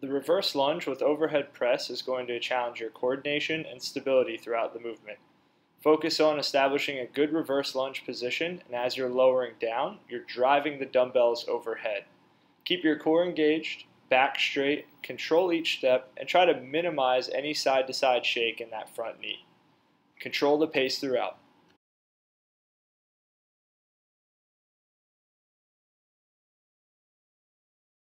The reverse lunge with overhead press is going to challenge your coordination and stability throughout the movement. Focus on establishing a good reverse lunge position, and as you're lowering down, you're driving the dumbbells overhead. Keep your core engaged, back straight, control each step, and try to minimize any side to side shake in that front knee. Control the pace throughout.